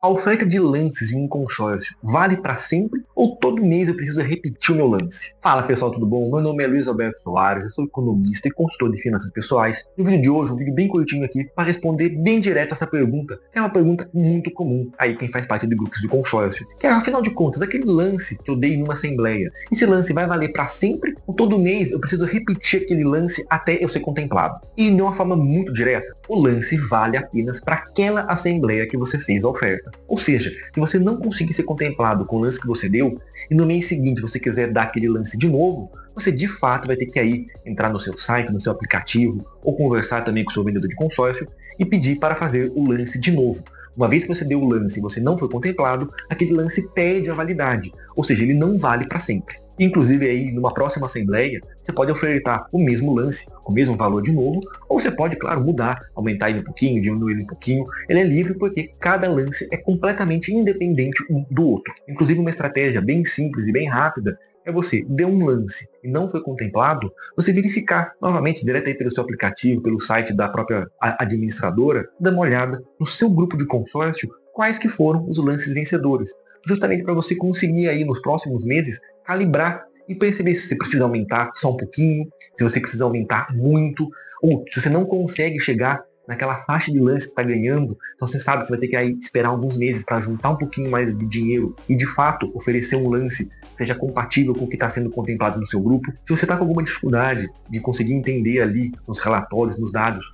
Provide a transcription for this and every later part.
A oferta de lances em um consórcio vale para sempre ou todo mês eu preciso repetir o meu lance? Fala pessoal, tudo bom? Meu nome é Luiz Alberto Soares, eu sou economista e consultor de finanças pessoais. No vídeo de hoje, um vídeo bem curtinho aqui para responder bem direto essa pergunta, que é uma pergunta muito comum aí quem faz parte de grupos de consórcio, que é afinal de contas aquele lance que eu dei numa assembleia. Esse lance vai valer para sempre ou todo mês eu preciso repetir aquele lance até eu ser contemplado? E de uma forma muito direta, o lance vale apenas para aquela assembleia que você fez a oferta. Ou seja, se você não conseguir ser contemplado com o lance que você deu, e no mês seguinte você quiser dar aquele lance de novo, você de fato vai ter que aí entrar no seu site, no seu aplicativo, ou conversar também com o seu vendedor de consórcio e pedir para fazer o lance de novo. Uma vez que você deu o lance e você não foi contemplado, aquele lance perde a validade, ou seja, ele não vale para sempre. Inclusive aí numa próxima assembleia, você pode ofertar o mesmo lance, o mesmo valor de novo, ou você pode, claro, mudar, aumentar ele um pouquinho, diminuir ele um pouquinho. Ele é livre porque cada lance é completamente independente um do outro. Inclusive uma estratégia bem simples e bem rápida é você deu um lance e não foi contemplado, você verificar novamente direto aí pelo seu aplicativo, pelo site da própria administradora, dar uma olhada no seu grupo de consórcio quais que foram os lances vencedores, justamente para você conseguir aí nos próximos meses calibrar e perceber se você precisa aumentar só um pouquinho, se você precisa aumentar muito, ou se você não consegue chegar naquela faixa de lance que está ganhando, então você sabe que você vai ter que aí esperar alguns meses para juntar um pouquinho mais de dinheiro e de fato oferecer um lance que seja compatível com o que está sendo contemplado no seu grupo. Se você está com alguma dificuldade de conseguir entender ali nos relatórios, nos dados,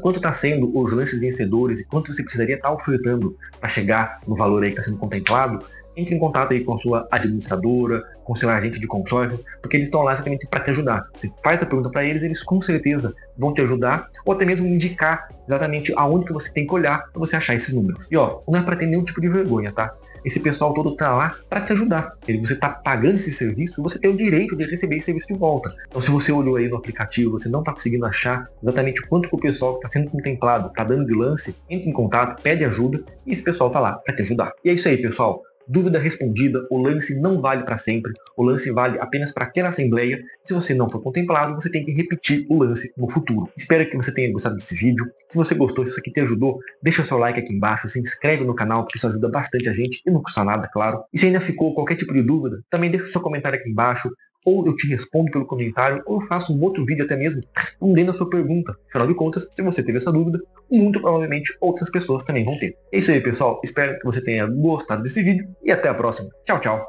quanto está sendo os lances vencedores e quanto você precisaria estar tá ofertando para chegar no valor aí que está sendo contemplado, entre em contato aí com a sua administradora, com seu agente de consórcio, porque eles estão lá exatamente para te ajudar. Você faz a pergunta para eles, eles com certeza vão te ajudar, ou até mesmo indicar exatamente aonde que você tem que olhar para você achar esses números. E ó, não é para ter nenhum tipo de vergonha, tá? Esse pessoal todo tá lá para te ajudar. Você tá pagando esse serviço, você tem o direito de receber esse serviço de volta. Então, se você olhou aí no aplicativo, você não tá conseguindo achar exatamente quanto que o pessoal que está sendo contemplado tá dando de lance, entre em contato, pede ajuda e esse pessoal tá lá para te ajudar. E é isso aí, pessoal. Dúvida respondida, o lance não vale para sempre, o lance vale apenas para aquela assembleia. Se você não for contemplado, você tem que repetir o lance no futuro. Espero que você tenha gostado desse vídeo. Se você gostou, se isso aqui te ajudou, deixa seu like aqui embaixo, se inscreve no canal, porque isso ajuda bastante a gente e não custa nada, claro. E se ainda ficou qualquer tipo de dúvida, também deixa seu comentário aqui embaixo ou eu te respondo pelo comentário, ou eu faço um outro vídeo até mesmo respondendo a sua pergunta. Afinal de contas, se você teve essa dúvida, muito provavelmente outras pessoas também vão ter. É isso aí, pessoal. Espero que você tenha gostado desse vídeo e até a próxima. Tchau, tchau.